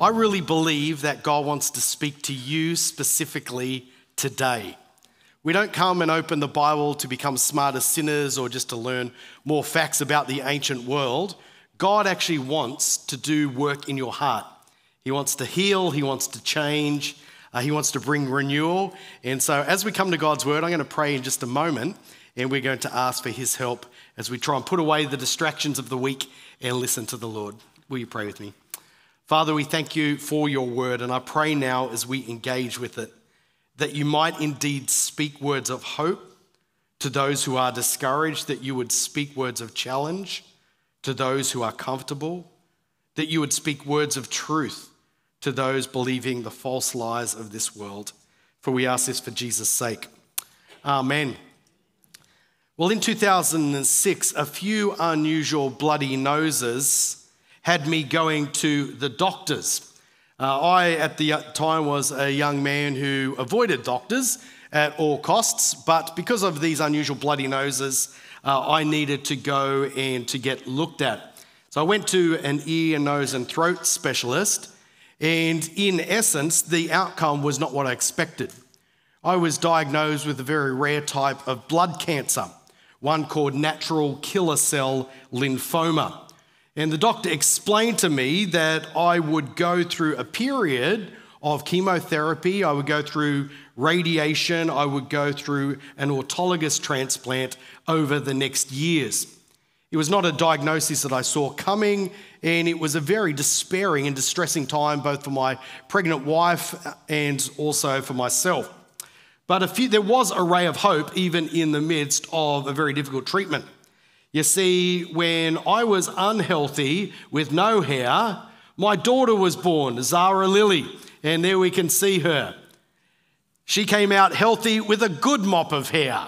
I really believe that God wants to speak to you specifically today. We don't come and open the Bible to become smarter sinners or just to learn more facts about the ancient world. God actually wants to do work in your heart. He wants to heal, He wants to change, uh, He wants to bring renewal. And so, as we come to God's word, I'm going to pray in just a moment and we're going to ask for His help as we try and put away the distractions of the week and listen to the Lord. Will you pray with me? Father, we thank you for your word, and I pray now as we engage with it that you might indeed speak words of hope to those who are discouraged, that you would speak words of challenge to those who are comfortable, that you would speak words of truth to those believing the false lies of this world. For we ask this for Jesus' sake. Amen. Well, in 2006, a few unusual bloody noses had me going to the doctors. Uh, I, at the time, was a young man who avoided doctors at all costs, but because of these unusual bloody noses, uh, I needed to go and to get looked at. So I went to an ear, nose, and throat specialist, and in essence, the outcome was not what I expected. I was diagnosed with a very rare type of blood cancer, one called natural killer cell lymphoma. And the doctor explained to me that I would go through a period of chemotherapy, I would go through radiation, I would go through an autologous transplant over the next years. It was not a diagnosis that I saw coming, and it was a very despairing and distressing time, both for my pregnant wife and also for myself. But few, there was a ray of hope even in the midst of a very difficult treatment. You see, when I was unhealthy with no hair, my daughter was born, Zara Lily, and there we can see her. She came out healthy with a good mop of hair.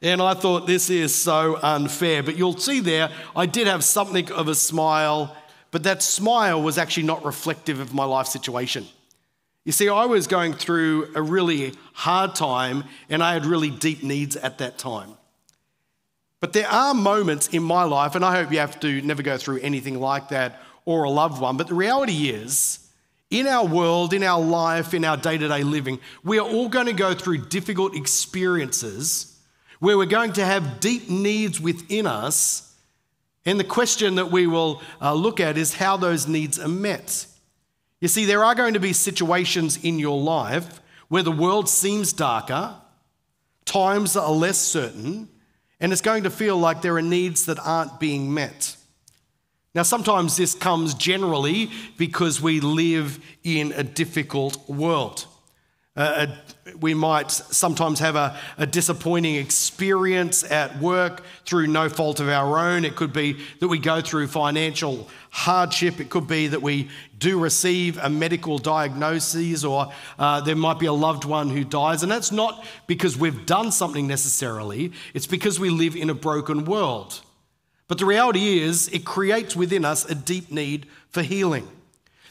And I thought, this is so unfair. But you'll see there, I did have something of a smile, but that smile was actually not reflective of my life situation. You see, I was going through a really hard time, and I had really deep needs at that time. But there are moments in my life, and I hope you have to never go through anything like that or a loved one. But the reality is, in our world, in our life, in our day to day living, we are all going to go through difficult experiences where we're going to have deep needs within us. And the question that we will uh, look at is how those needs are met. You see, there are going to be situations in your life where the world seems darker, times are less certain, and it's going to feel like there are needs that aren't being met. Now, sometimes this comes generally because we live in a difficult world. Uh, we might sometimes have a, a, disappointing experience at work through no fault of our own. It could be that we go through financial hardship. It could be that we do receive a medical diagnosis, or uh, there might be a loved one who dies. And that's not because we've done something necessarily, it's because we live in a broken world. But the reality is, it creates within us a deep need for healing.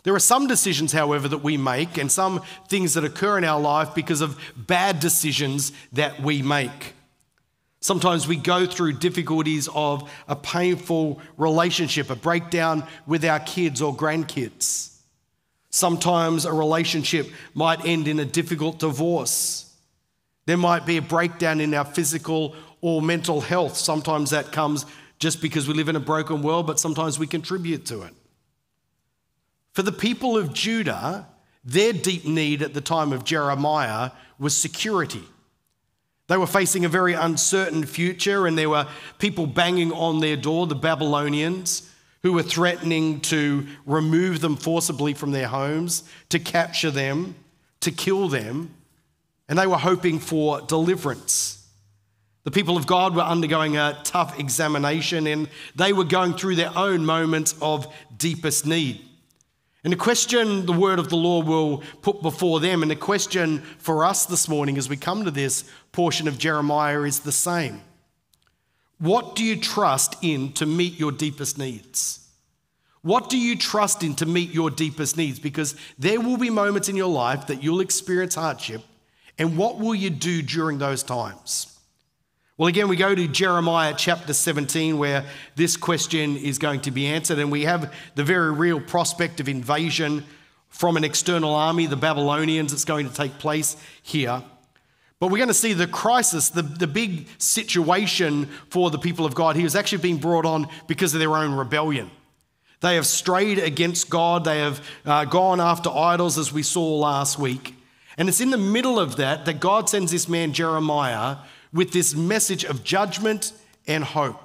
There are some decisions, however, that we make and some things that occur in our life because of bad decisions that we make. Sometimes we go through difficulties of a painful relationship, a breakdown with our kids or grandkids. Sometimes a relationship might end in a difficult divorce. There might be a breakdown in our physical or mental health. Sometimes that comes just because we live in a broken world, but sometimes we contribute to it. For the people of Judah, their deep need at the time of Jeremiah was security. They were facing a very uncertain future, and there were people banging on their door, the Babylonians, who were threatening to remove them forcibly from their homes, to capture them, to kill them, and they were hoping for deliverance. The people of God were undergoing a tough examination, and they were going through their own moments of deepest need. And the question the word of the Lord will put before them, and the question for us this morning as we come to this portion of Jeremiah is the same. What do you trust in to meet your deepest needs? What do you trust in to meet your deepest needs? Because there will be moments in your life that you'll experience hardship, and what will you do during those times? Well, again, we go to Jeremiah chapter 17, where this question is going to be answered, and we have the very real prospect of invasion from an external army, the Babylonians, that's going to take place here. But we're going to see the crisis, the, the big situation for the people of God here is actually being brought on because of their own rebellion. They have strayed against God, they have uh, gone after idols, as we saw last week. And it's in the middle of that that God sends this man, Jeremiah, with this message of judgment and hope.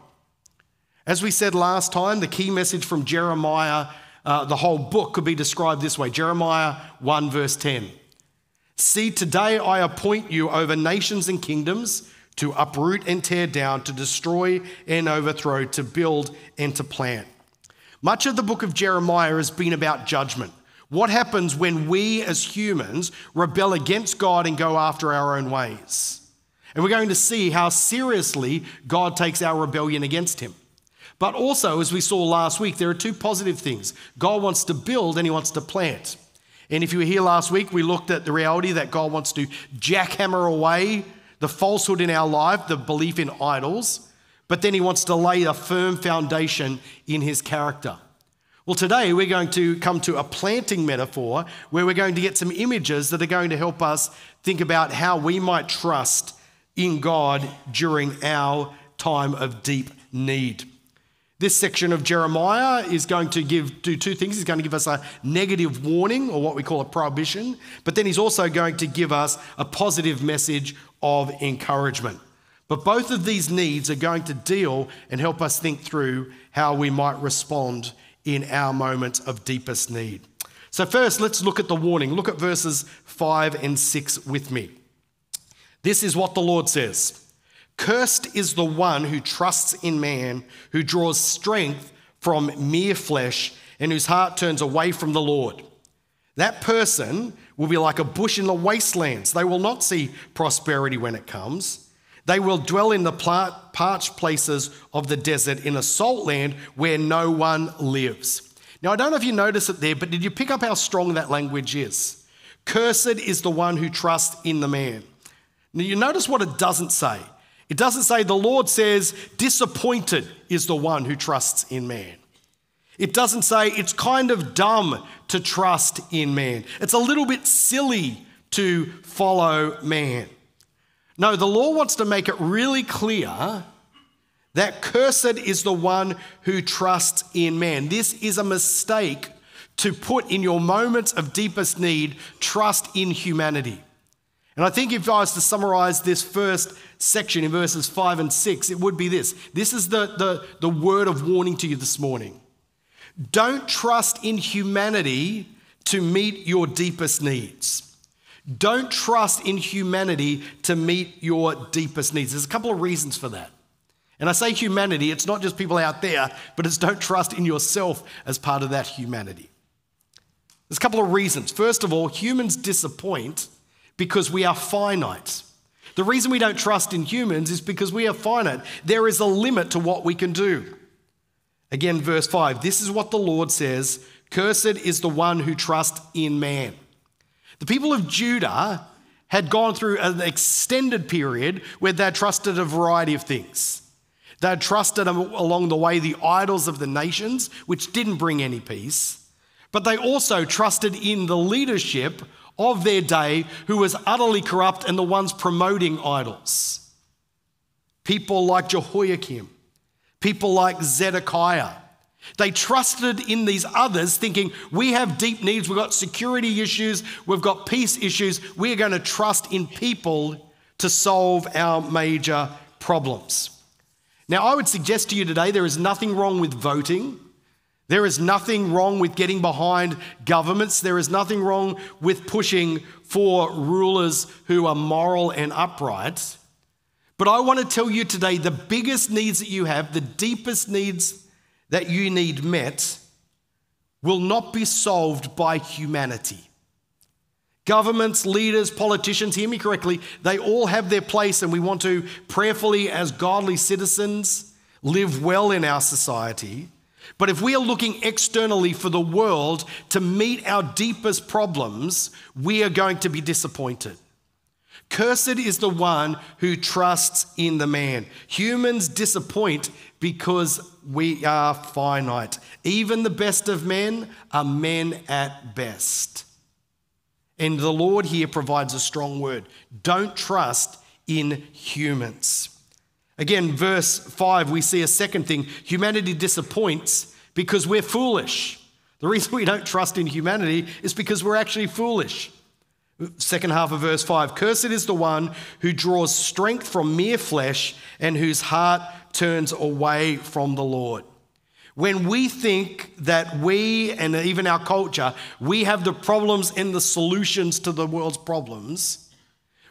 As we said last time, the key message from Jeremiah uh, the whole book could be described this way Jeremiah 1, verse 10. See, today I appoint you over nations and kingdoms to uproot and tear down, to destroy and overthrow, to build and to plant. Much of the book of Jeremiah has been about judgment. What happens when we as humans rebel against God and go after our own ways? And we're going to see how seriously God takes our rebellion against Him. But also, as we saw last week, there are two positive things God wants to build and He wants to plant. And if you were here last week, we looked at the reality that God wants to jackhammer away the falsehood in our life, the belief in idols, but then He wants to lay a firm foundation in His character. Well, today we're going to come to a planting metaphor where we're going to get some images that are going to help us think about how we might trust in God during our time of deep need. This section of Jeremiah is going to give, do two things. He's going to give us a negative warning, or what we call a prohibition, but then he's also going to give us a positive message of encouragement. But both of these needs are going to deal and help us think through how we might respond in our moments of deepest need. So, first, let's look at the warning. Look at verses 5 and 6 with me. This is what the Lord says. Cursed is the one who trusts in man, who draws strength from mere flesh, and whose heart turns away from the Lord. That person will be like a bush in the wastelands. They will not see prosperity when it comes. They will dwell in the parched places of the desert in a salt land where no one lives. Now, I don't know if you notice it there, but did you pick up how strong that language is? Cursed is the one who trusts in the man. Now, you notice what it doesn't say. It doesn't say the Lord says, disappointed is the one who trusts in man. It doesn't say it's kind of dumb to trust in man. It's a little bit silly to follow man. No, the law wants to make it really clear that cursed is the one who trusts in man. This is a mistake to put in your moments of deepest need trust in humanity. And I think if I was to summarize this first section in verses 5 and 6, it would be this. This is the, the, the word of warning to you this morning. Don't trust in humanity to meet your deepest needs. Don't trust in humanity to meet your deepest needs. There's a couple of reasons for that. And I say humanity, it's not just people out there, but it's don't trust in yourself as part of that humanity. There's a couple of reasons. First of all, humans disappoint because we are finite. The reason we don't trust in humans is because we are finite. There is a limit to what we can do. Again, verse 5 this is what the Lord says Cursed is the one who trusts in man. The people of Judah had gone through an extended period where they trusted a variety of things. They trusted along the way the idols of the nations, which didn't bring any peace, but they also trusted in the leadership of their day who was utterly corrupt and the ones promoting idols. People like Jehoiakim, people like Zedekiah. They trusted in these others, thinking, we have deep needs, we've got security issues, we've got peace issues. We're going to trust in people to solve our major problems. Now, I would suggest to you today there is nothing wrong with voting. There is nothing wrong with getting behind governments. There is nothing wrong with pushing for rulers who are moral and upright. But I want to tell you today the biggest needs that you have, the deepest needs that you need met, will not be solved by humanity. Governments, leaders, politicians, hear me correctly, they all have their place, and we want to prayerfully, as godly citizens, live well in our society. But if we are looking externally for the world to meet our deepest problems, we are going to be disappointed. Cursed is the one who trusts in the man. Humans disappoint because we are finite. Even the best of men are men at best. And the Lord here provides a strong word don't trust in humans. Again, verse 5, we see a second thing humanity disappoints because we're foolish. The reason we don't trust in humanity is because we're actually foolish. Second half of verse 5 Cursed is the one who draws strength from mere flesh and whose heart turns away from the Lord. When we think that we and even our culture, we have the problems and the solutions to the world's problems,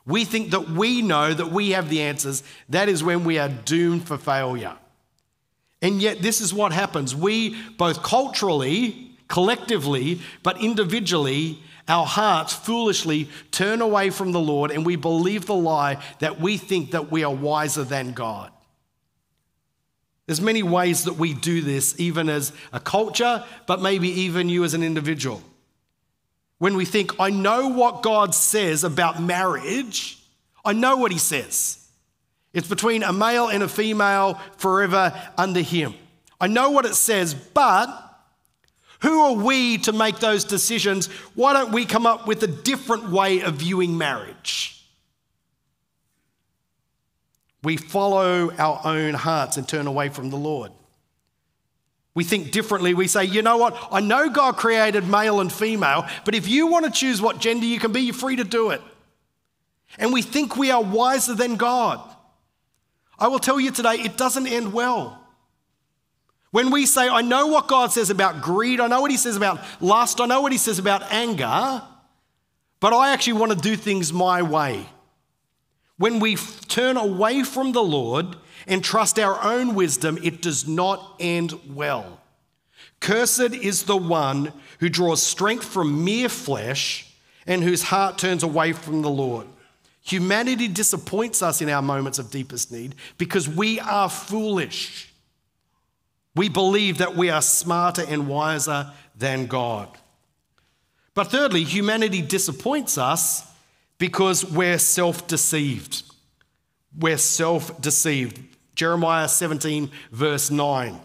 we think that we know that we have the answers, that is when we are doomed for failure. And yet, this is what happens. We, both culturally, collectively, but individually, our hearts foolishly turn away from the Lord and we believe the lie that we think that we are wiser than God. There's many ways that we do this, even as a culture, but maybe even you as an individual. When we think, I know what God says about marriage, I know what He says. It's between a male and a female forever under Him. I know what it says, but who are we to make those decisions? Why don't we come up with a different way of viewing marriage? We follow our own hearts and turn away from the Lord. We think differently. We say, you know what? I know God created male and female, but if you want to choose what gender you can be, you're free to do it. And we think we are wiser than God. I will tell you today, it doesn't end well. When we say, I know what God says about greed, I know what He says about lust, I know what He says about anger, but I actually want to do things my way. When we turn away from the Lord and trust our own wisdom, it does not end well. Cursed is the one who draws strength from mere flesh and whose heart turns away from the Lord. Humanity disappoints us in our moments of deepest need because we are foolish. We believe that we are smarter and wiser than God. But thirdly, humanity disappoints us because we're self deceived. We're self deceived. Jeremiah 17, verse 9.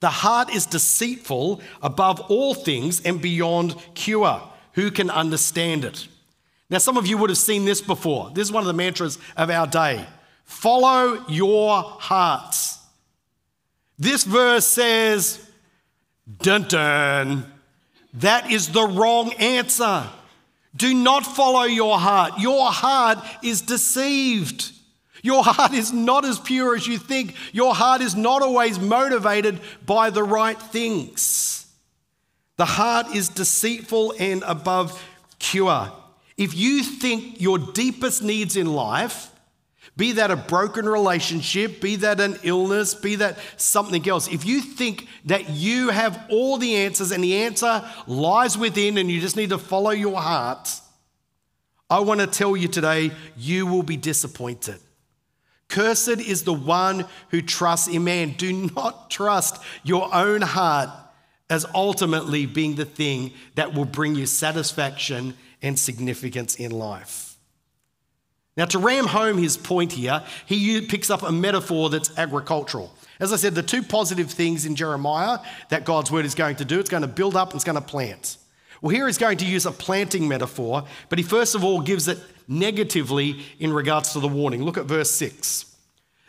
The heart is deceitful above all things and beyond cure. Who can understand it? Now, some of you would have seen this before. This is one of the mantras of our day follow your hearts. This verse says, dun dun, that is the wrong answer. Do not follow your heart. Your heart is deceived. Your heart is not as pure as you think. Your heart is not always motivated by the right things. The heart is deceitful and above cure. If you think your deepest needs in life be that a broken relationship, be that an illness, be that something else. If you think that you have all the answers and the answer lies within and you just need to follow your heart, I want to tell you today, you will be disappointed. Cursed is the one who trusts in man. Do not trust your own heart as ultimately being the thing that will bring you satisfaction and significance in life. Now, to ram home his point here, he picks up a metaphor that's agricultural. As I said, the two positive things in Jeremiah that God's word is going to do it's going to build up and it's going to plant. Well, here he's going to use a planting metaphor, but he first of all gives it negatively in regards to the warning. Look at verse 6.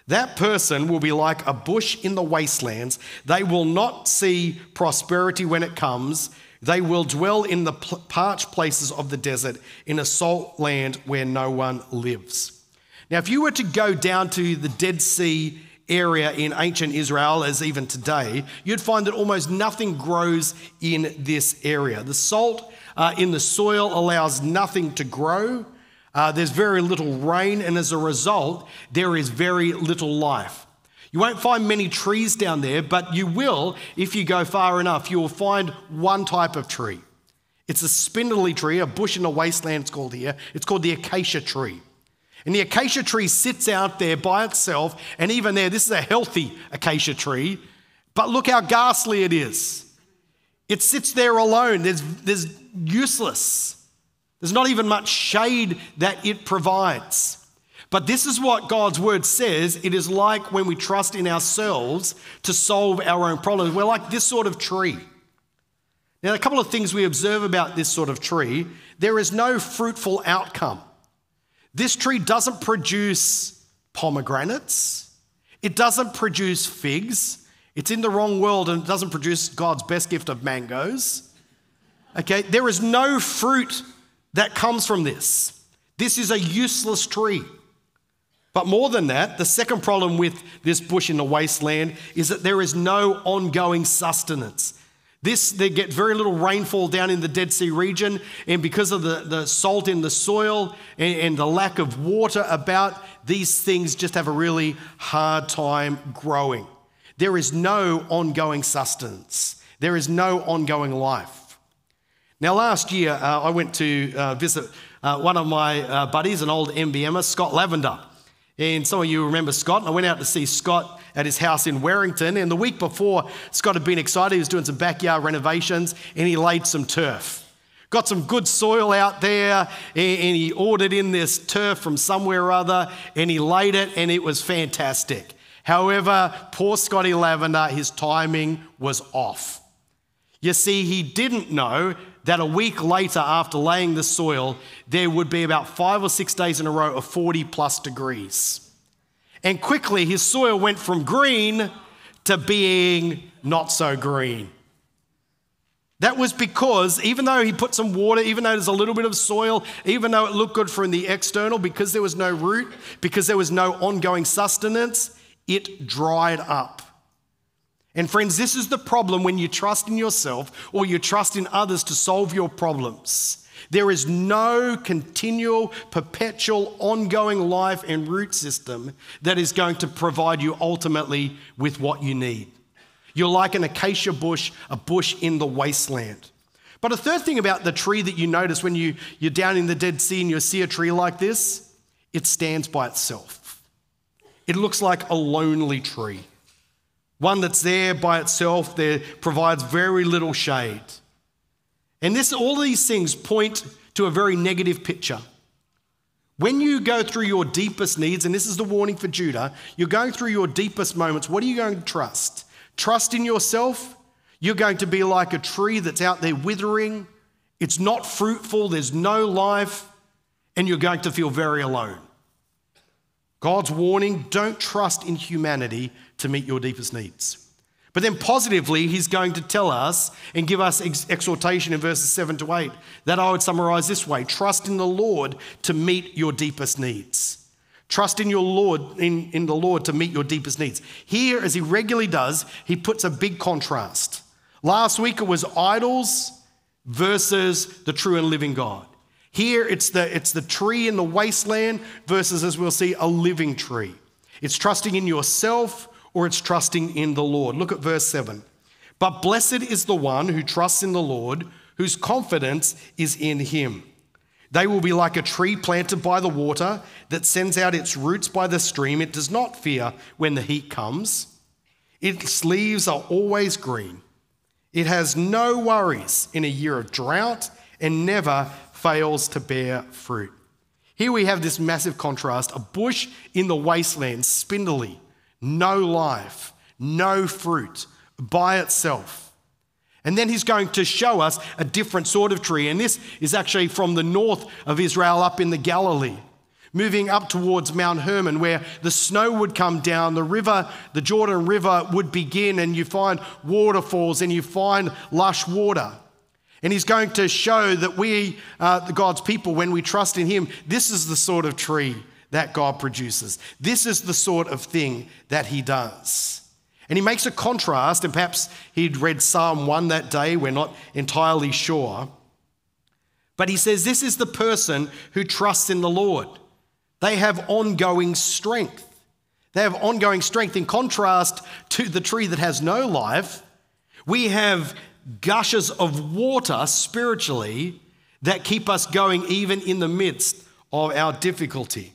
That person will be like a bush in the wastelands. They will not see prosperity when it comes. They will dwell in the parched places of the desert, in a salt land where no one lives. Now, if you were to go down to the Dead Sea area in ancient Israel, as even today, you'd find that almost nothing grows in this area. The salt uh, in the soil allows nothing to grow. Uh, there's very little rain, and as a result, there is very little life. You won't find many trees down there, but you will, if you go far enough, you will find one type of tree. It's a spindly tree, a bush in a wasteland, it's called here. It's called the acacia tree. And the acacia tree sits out there by itself, and even there, this is a healthy acacia tree, but look how ghastly it is. It sits there alone, there's, there's useless. There's not even much shade that it provides. But this is what God's word says. It is like when we trust in ourselves to solve our own problems. We're like this sort of tree. Now, a couple of things we observe about this sort of tree there is no fruitful outcome. This tree doesn't produce pomegranates, it doesn't produce figs. It's in the wrong world and it doesn't produce God's best gift of mangoes. Okay, there is no fruit that comes from this. This is a useless tree. But more than that, the second problem with this bush in the wasteland is that there is no ongoing sustenance. This, they get very little rainfall down in the Dead Sea region, and because of the, the salt in the soil and, and the lack of water about, these things just have a really hard time growing. There is no ongoing sustenance, there is no ongoing life. Now, last year, uh, I went to uh, visit uh, one of my uh, buddies, an old MBMer, Scott Lavender. And some of you remember Scott. I went out to see Scott at his house in Werrington. And the week before, Scott had been excited. He was doing some backyard renovations and he laid some turf. Got some good soil out there and he ordered in this turf from somewhere or other and he laid it and it was fantastic. However, poor Scotty Lavender, his timing was off. You see, he didn't know that a week later, after laying the soil, there would be about five or six days in a row of 40 plus degrees. And quickly, his soil went from green to being not so green. That was because even though he put some water, even though there's a little bit of soil, even though it looked good from the external, because there was no root, because there was no ongoing sustenance, it dried up. And friends, this is the problem when you trust in yourself or you trust in others to solve your problems. There is no continual, perpetual, ongoing life and root system that is going to provide you ultimately with what you need. You're like an acacia bush, a bush in the wasteland. But a third thing about the tree that you notice when you, you're down in the Dead Sea and you see a tree like this, it stands by itself. It looks like a lonely tree. One that's there by itself, there provides very little shade. And this, all these things point to a very negative picture. When you go through your deepest needs, and this is the warning for Judah, you're going through your deepest moments, what are you going to trust? Trust in yourself? You're going to be like a tree that's out there withering, it's not fruitful, there's no life, and you're going to feel very alone. God's warning don't trust in humanity to meet your deepest needs. But then positively, he's going to tell us and give us ex- exhortation in verses 7 to 8 that I would summarize this way trust in the Lord to meet your deepest needs. Trust in your Lord, in, in the Lord to meet your deepest needs. Here, as he regularly does, he puts a big contrast. Last week it was idols versus the true and living God. Here it's the, it's the tree in the wasteland versus, as we'll see, a living tree. It's trusting in yourself or it's trusting in the Lord. Look at verse 7. But blessed is the one who trusts in the Lord, whose confidence is in him. They will be like a tree planted by the water that sends out its roots by the stream. It does not fear when the heat comes, its leaves are always green. It has no worries in a year of drought and never fails to bear fruit. Here we have this massive contrast a bush in the wasteland, spindly, no life, no fruit by itself. And then he's going to show us a different sort of tree. And this is actually from the north of Israel up in the Galilee, moving up towards Mount Hermon, where the snow would come down, the river, the Jordan River would begin, and you find waterfalls and you find lush water. And he's going to show that we, uh, the God's people, when we trust in him, this is the sort of tree that God produces. This is the sort of thing that he does. And he makes a contrast, and perhaps he'd read Psalm 1 that day, we're not entirely sure. But he says, This is the person who trusts in the Lord. They have ongoing strength. They have ongoing strength. In contrast to the tree that has no life, we have gushes of water spiritually that keep us going even in the midst of our difficulty.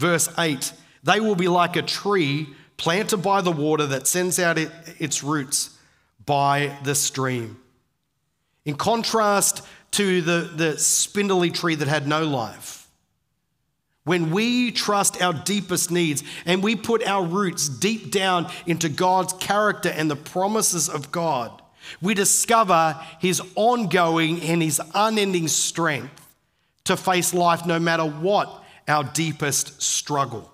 Verse 8 They will be like a tree planted by the water that sends out its roots by the stream. In contrast to the, the spindly tree that had no life. When we trust our deepest needs and we put our roots deep down into God's character and the promises of God, we discover his ongoing and his unending strength to face life no matter what our deepest struggle.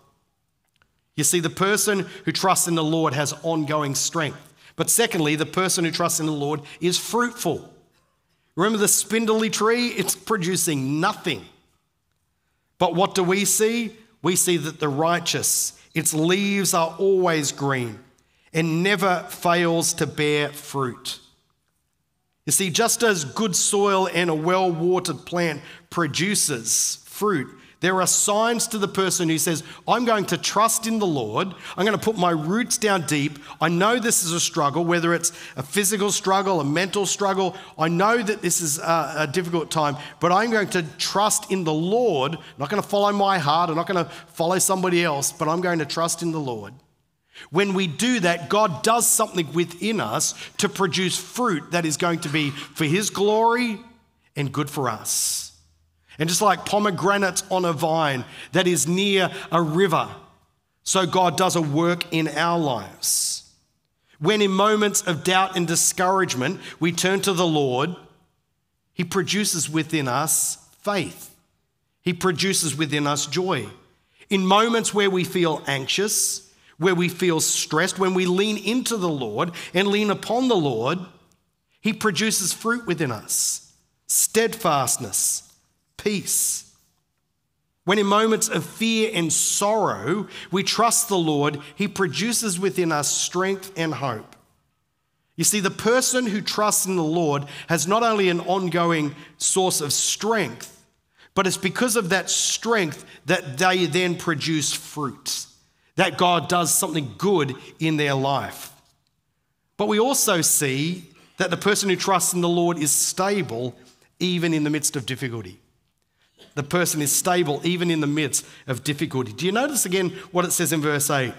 You see, the person who trusts in the Lord has ongoing strength. But secondly, the person who trusts in the Lord is fruitful. Remember the spindly tree? It's producing nothing. But what do we see? We see that the righteous, its leaves are always green and never fails to bear fruit. You see, just as good soil and a well watered plant produces fruit, there are signs to the person who says, I'm going to trust in the Lord. I'm going to put my roots down deep. I know this is a struggle, whether it's a physical struggle, a mental struggle. I know that this is a, difficult time, but I'm going to trust in the Lord. I'm not going to follow my heart. I'm not going to follow somebody else, but I'm going to trust in the Lord. When we do that, God does something within us to produce fruit that is going to be for His glory and good for us. And just like pomegranates on a vine that is near a river, so God does a work in our lives. When in moments of doubt and discouragement we turn to the Lord, He produces within us faith. He produces within us joy. In moments where we feel anxious, where we feel stressed, when we lean into the Lord and lean upon the Lord, He produces fruit within us steadfastness, peace. When in moments of fear and sorrow we trust the Lord, He produces within us strength and hope. You see, the person who trusts in the Lord has not only an ongoing source of strength, but it's because of that strength that they then produce fruit, that God does something good in their life. But we also see that the person who trusts in the Lord is stable even in the midst of difficulty. The person is stable even in the midst of difficulty. Do you notice again what it says in verse 8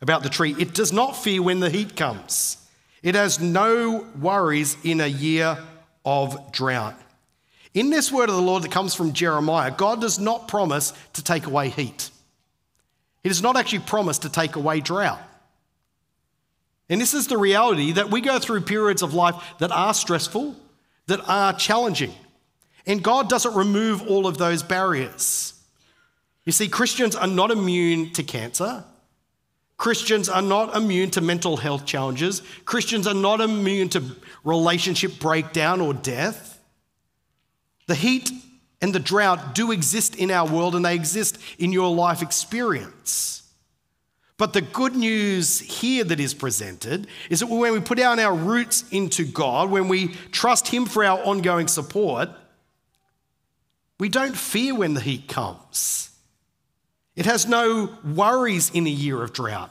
about the tree? It does not fear when the heat comes, it has no worries in a year of drought. In this word of the Lord that comes from Jeremiah, God does not promise to take away heat. He does not actually promise to take away drought. And this is the reality that we go through periods of life that are stressful, that are challenging. And God doesn't remove all of those barriers. You see, Christians are not immune to cancer. Christians are not immune to mental health challenges. Christians are not immune to relationship breakdown or death. The heat and the drought do exist in our world and they exist in your life experience. But the good news here that is presented is that when we put down our roots into God, when we trust Him for our ongoing support, we don't fear when the heat comes. It has no worries in a year of drought.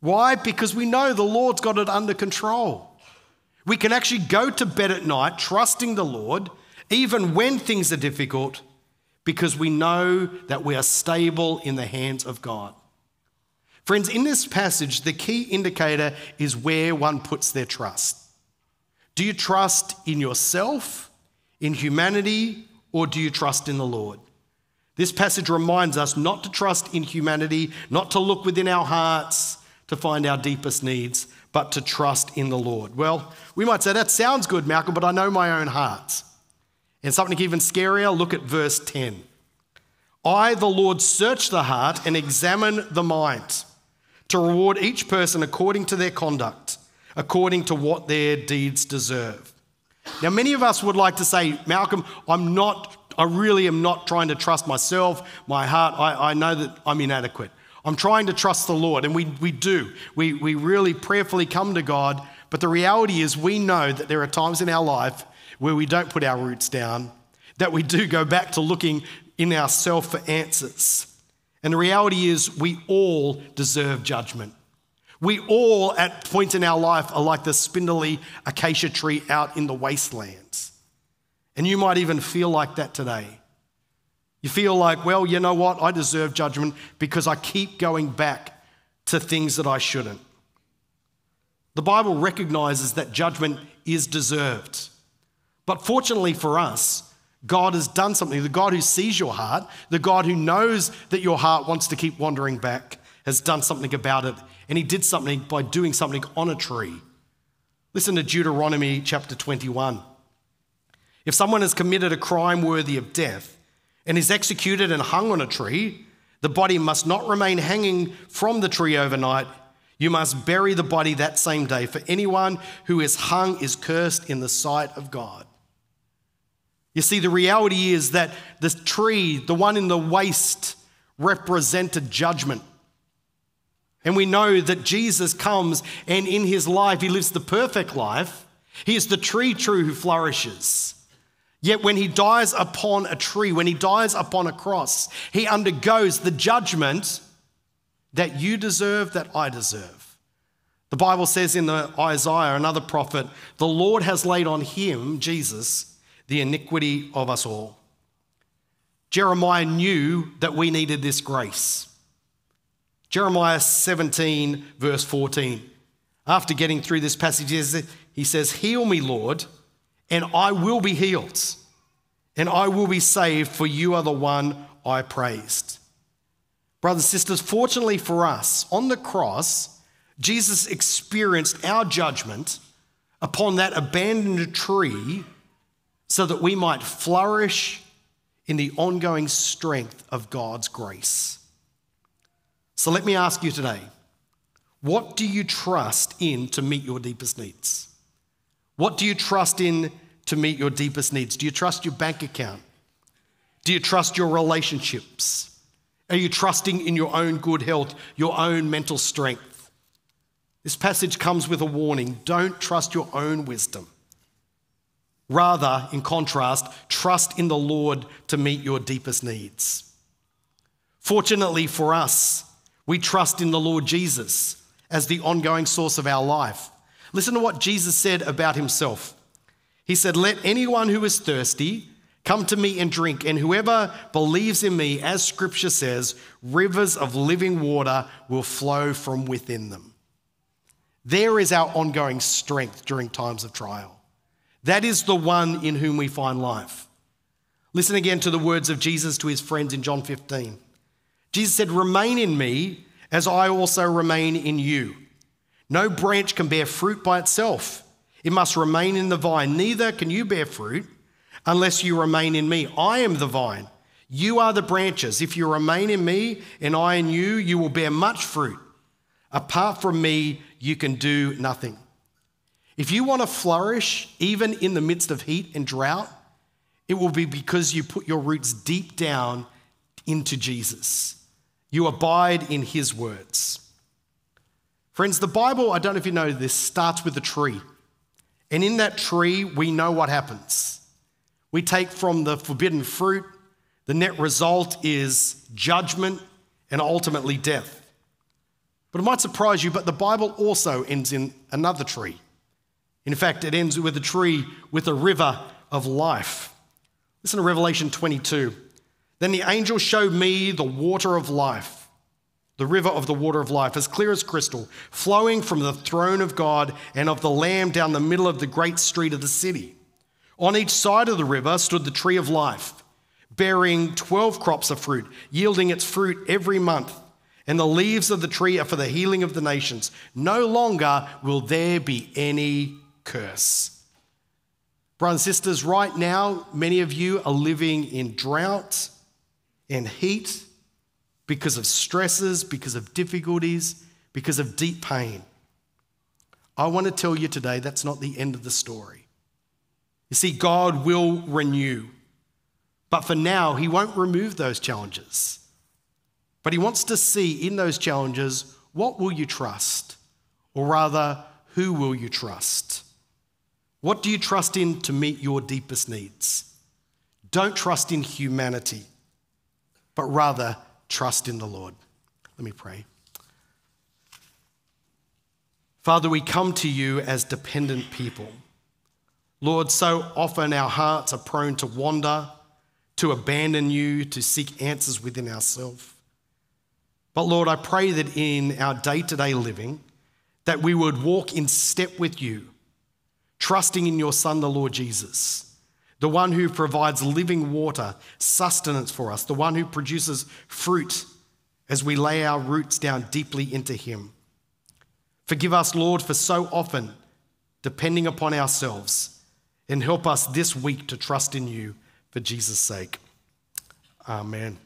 Why? Because we know the Lord's got it under control. We can actually go to bed at night trusting the Lord, even when things are difficult, because we know that we are stable in the hands of God. Friends, in this passage, the key indicator is where one puts their trust. Do you trust in yourself, in humanity, or do you trust in the Lord? This passage reminds us not to trust in humanity, not to look within our hearts to find our deepest needs, but to trust in the Lord. Well, we might say, that sounds good, Malcolm, but I know my own heart. And something even scarier, look at verse 10. I, the Lord, search the heart and examine the mind to reward each person according to their conduct, according to what their deeds deserve. Now, many of us would like to say, Malcolm, I'm not, I really am not trying to trust myself, my heart. I, I know that I'm inadequate. I'm trying to trust the Lord, and we, we do. We, we really prayerfully come to God, but the reality is we know that there are times in our life where we don't put our roots down, that we do go back to looking in ourselves for answers. And the reality is we all deserve judgment. We all, at points in our life, are like the spindly acacia tree out in the wastelands. And you might even feel like that today. You feel like, well, you know what? I deserve judgment because I keep going back to things that I shouldn't. The Bible recognizes that judgment is deserved. But fortunately for us, God has done something. The God who sees your heart, the God who knows that your heart wants to keep wandering back, has done something about it. And he did something by doing something on a tree. Listen to Deuteronomy chapter 21. If someone has committed a crime worthy of death and is executed and hung on a tree, the body must not remain hanging from the tree overnight. You must bury the body that same day, for anyone who is hung is cursed in the sight of God. You see, the reality is that the tree, the one in the waste, represented judgment. And we know that Jesus comes and in his life, he lives the perfect life. He is the tree true who flourishes. Yet when he dies upon a tree, when he dies upon a cross, he undergoes the judgment that you deserve, that I deserve. The Bible says in the Isaiah, another prophet, the Lord has laid on him, Jesus, the iniquity of us all. Jeremiah knew that we needed this grace. Jeremiah 17, verse 14. After getting through this passage, he says, Heal me, Lord and I will be healed, and I will be saved, for you are the one I praised. Brothers and sisters, fortunately for us, on the cross, Jesus experienced our judgment upon that abandoned tree so that we might flourish in the ongoing strength of God's grace. So let me ask you today what do you trust in to meet your deepest needs? What do you trust in to meet your deepest needs? Do you trust your bank account? Do you trust your relationships? Are you trusting in your own good health, your own mental strength? This passage comes with a warning don't trust your own wisdom. Rather, in contrast, trust in the Lord to meet your deepest needs. Fortunately for us, we trust in the Lord Jesus as the ongoing source of our life. Listen to what Jesus said about himself. He said, Let anyone who is thirsty come to me and drink, and whoever believes in me, as scripture says, rivers of living water will flow from within them. There is our ongoing strength during times of trial. That is the one in whom we find life. Listen again to the words of Jesus to his friends in John 15. Jesus said, Remain in me as I also remain in you. No branch can bear fruit by itself, it must remain in the vine. Neither can you bear fruit unless you remain in me. I am the vine. You are the branches. If you remain in me and I in you, you will bear much fruit. Apart from me, you can do nothing. If you want to flourish, even in the midst of heat and drought, it will be because you put your roots deep down into Jesus. You abide in his words. Friends, the Bible, I don't know if you know this, starts with a tree. And in that tree, we know what happens. We take from the forbidden fruit, the net result is judgment and ultimately death. But it might surprise you, but the Bible also ends in another tree. In fact, it ends with a tree with a river of life. Listen to Revelation 22. Then the angel showed me the water of life the river of the water of life, as clear as crystal, flowing from the throne of God and of the Lamb down the middle of the great street of the city. On each side of the river stood the tree of life, bearing 12 crops of fruit, yielding its fruit every month. And the leaves of the tree are for the healing of the nations. No longer will there be any curse. Brothers and sisters, right now, many of you are living in drought and heat because of stresses, because of difficulties, because of deep pain. I want to tell you today that's not the end of the story. You see, God will renew, but for now, He won't remove those challenges. But He wants to see in those challenges what will you trust? Or rather, who will you trust? What do you trust in to meet your deepest needs? Don't trust in humanity, but rather trust in the Lord. Let me pray. Father, we come to you as dependent people. Lord, so often our hearts are prone to wander, to abandon you, to seek answers within ourselves. But Lord, I pray that in our day to day living, that we would walk in step with you, trusting in your Son, the Lord Jesus, the one who provides living water, sustenance for us, the one who produces fruit as we lay our roots down deeply into Him. Forgive us, Lord, for so often depending upon ourselves, and help us this week to trust in you for Jesus' sake. Amen.